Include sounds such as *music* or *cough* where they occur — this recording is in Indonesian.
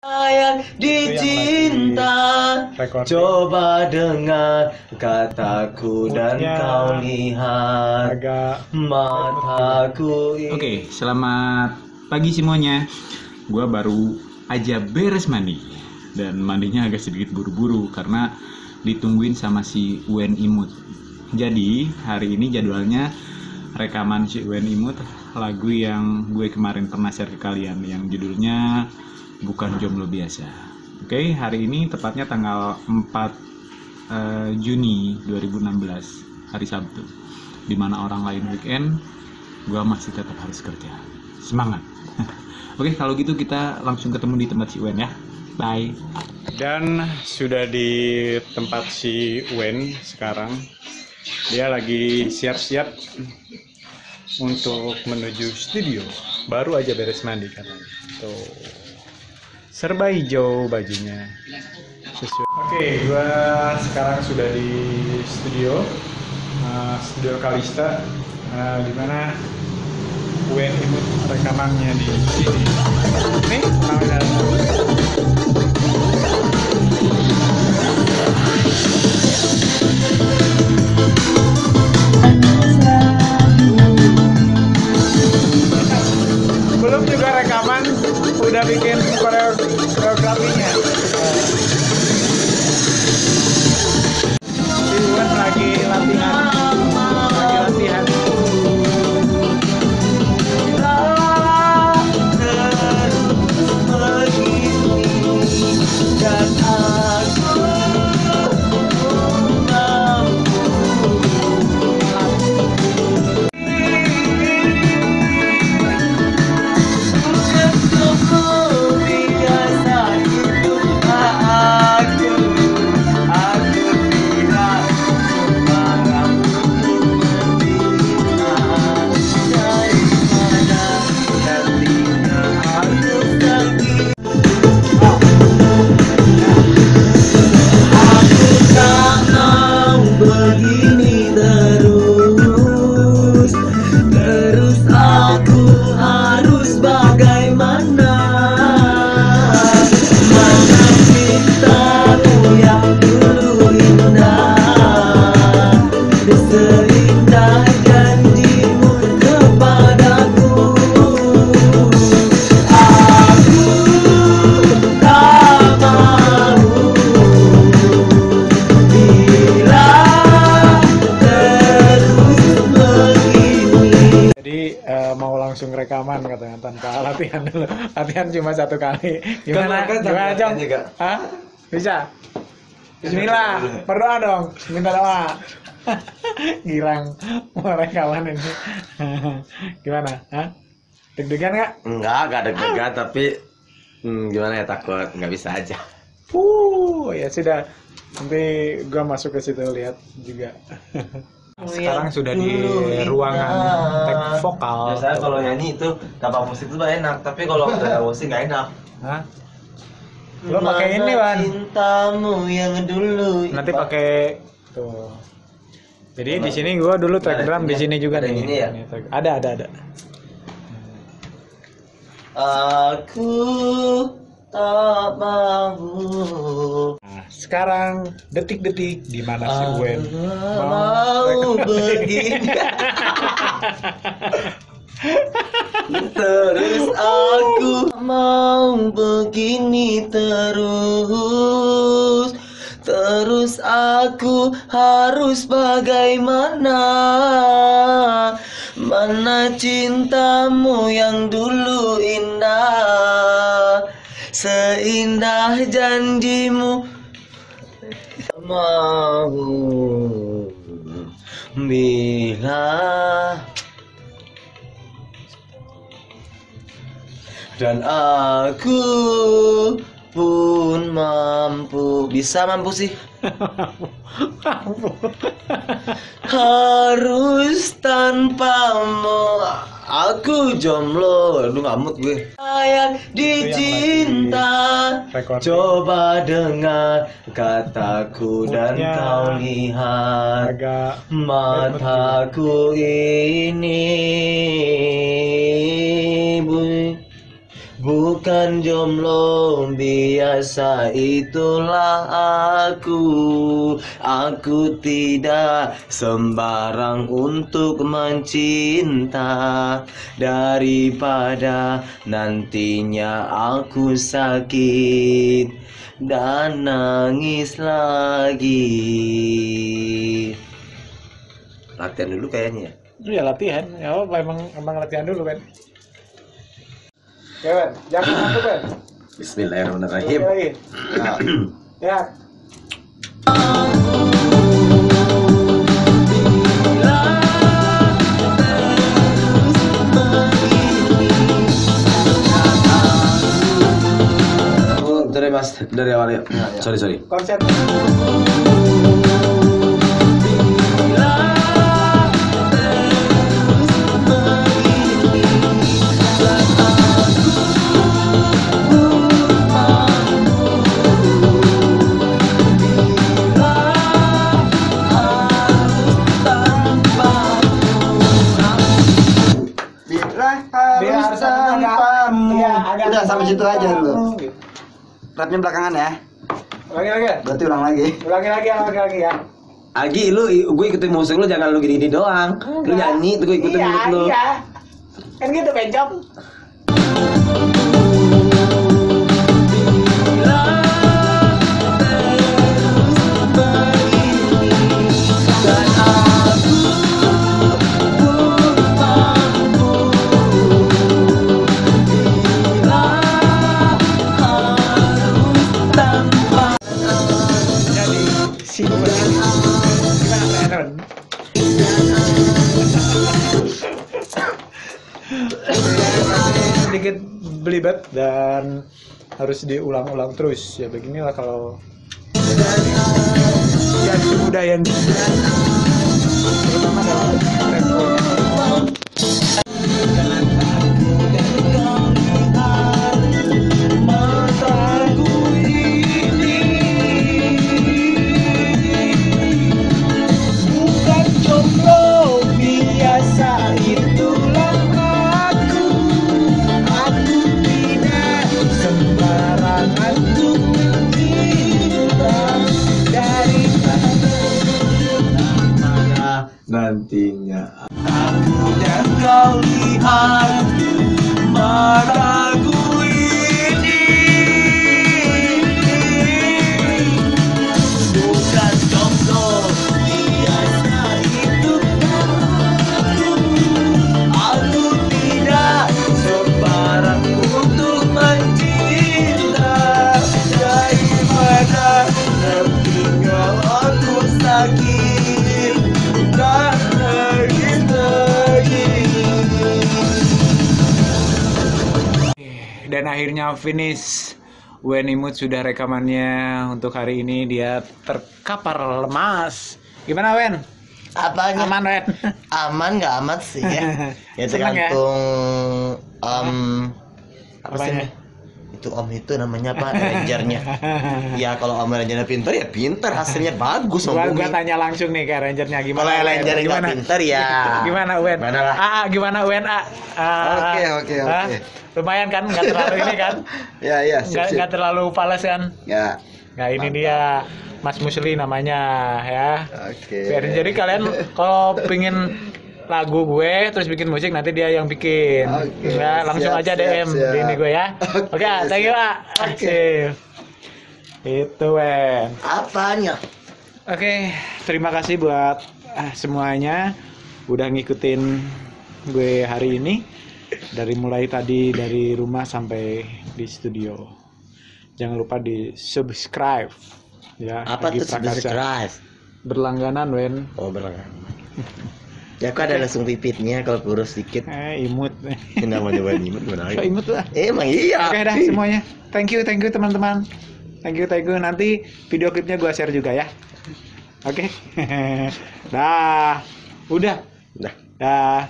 Sayang dicinta. Coba dengar kataku dan kau lihat agak Mataku Oke, selamat pagi semuanya. Gua baru aja beres mandi dan mandinya agak sedikit buru-buru karena ditungguin sama si Wen Imut. Jadi hari ini jadwalnya rekaman si Wen Imut lagu yang gue kemarin pernah share ke kalian yang judulnya bukan jomblo biasa. Oke, hari ini tepatnya tanggal 4 eh, Juni 2016 hari Sabtu. Di mana orang lain weekend, gua masih tetap harus kerja. Semangat. *laughs* Oke, kalau gitu kita langsung ketemu di tempat si Wen ya. Bye. dan sudah di tempat si Wen sekarang dia lagi siap-siap untuk menuju studio baru aja beres mandi katanya tuh serba hijau bajunya. Sesuai. oke gua sekarang sudah di studio uh, studio Kalista uh, di mana Wen imut rekamannya di sini. Nih namanya belum juga rekaman udah bikin sebagainya rekaman katanya tanpa latihan dulu. Latihan cuma satu kali. Gimana? Kan- gimana Jong. Hah? bisa? Bismillah. Berdoa dong. Minta doa. *laughs* Girang. Mau rekaman ini. *laughs* Gimana? Hah? deg-degan nggak? Enggak, enggak deg-degan tapi hmm, gimana ya takut. Nggak bisa aja. Uh, ya sudah. Nanti gua masuk ke situ lihat juga. *laughs* Sekarang sudah di ruangan tek vokal. Biasanya kalau nyanyi itu tanpa musik itu enak, tapi kalau ada musik nggak enak. Hah? Lo pakai ini, Wan. Cintamu yang dulu. Nanti pakai tuh. Jadi di sini gua dulu track Ada drum di ini- sini juga ada nih. ini ya? Track- Ada ada ada. Aku tak. Nah, sekarang detik-detik di mana si Gwen mau begini. *laughs* Terus aku mau begini terus Terus aku harus bagaimana Mana cintamu yang dulu indah Seindah janjimu. Mau Bila Dan aku pun mampu. Bisa mampu sih. *laughs* Harus tanpamu Aku jomblo. Aduh ngamut gue. Sayang dicinta. Coba dengar kataku dan kau lihat Mataku ini bu- Bukan jomblo biasa itulah aku. Aku tidak sembarang untuk mencinta. Daripada nantinya aku sakit Dan nangis lagi. Latihan dulu kayaknya ya? Ya latihan. Ya apa emang emang latihan dulu kan ya Ben jangan ngantuk Ben Bismillahirrahmanirrahim. Lagi ya. Dari mas. Dari awal ya. Sorry sorry. konsep Rapnya belakangan ya. ulangi lagi? Berarti ulang lagi. ulangi lagi ulangi lagi ya Agi lu gue ikutin musik lu jangan lu gini-gini doang. Lu nyanyi tuh gue ikutin iya, mulut lu. iya. kan gitu bencong belibet dan harus diulang-ulang terus. Ya beginilah kalau ya budaya yang terutama Nantinya. aku dan kau lihat dan akhirnya finish Wen Imut sudah rekamannya untuk hari ini dia terkapar lemas gimana Wen? Apanya? aman Wen? *laughs* Aman nggak aman sih ya. *laughs* ya ya? tergantung om apa sih? Itu om itu namanya apa? Rangernya. *laughs* ya kalau om rangernya pintar ya pintar hasilnya bagus om gua, gua tanya langsung nih ke rangernya gimana Kalau ranger Gimana? pintar ya. *laughs* gimana Wen? Mana lah. Ah, ah, gimana Wen? Ah, ah, Oke, oke, Ah, oke. lumayan kan nggak terlalu ini kan *laughs* Ya ya sip nggak terlalu pales kan Ya. Nah ini Mantap. dia Mas Musli namanya ya. Oke. Biar- Jadi kalian kalau pingin lagu gue terus bikin musik nanti dia yang bikin. Oke, ya, langsung siap, aja siap, DM siap. di ini gue ya. Oke, Oke, thank you. Pak. Oke. Sip. Itu Wen. Apanya? Oke, terima kasih buat ah, semuanya udah ngikutin gue hari ini dari mulai tadi dari rumah sampai di studio. Jangan lupa di subscribe ya. Apa tuh subscribe? Berlangganan Wen. Oh berlangganan. Ya aku ada langsung pipitnya kalau kurus dikit. Eh, imut. Ini namanya buat imut gimana lagi? imut lah. Emang iya. Oke dah semuanya. Thank you, thank you teman-teman. Thank you, thank you. Nanti video klipnya gua share juga ya. Oke. *laughs* dah. Udah. Dah. Dah.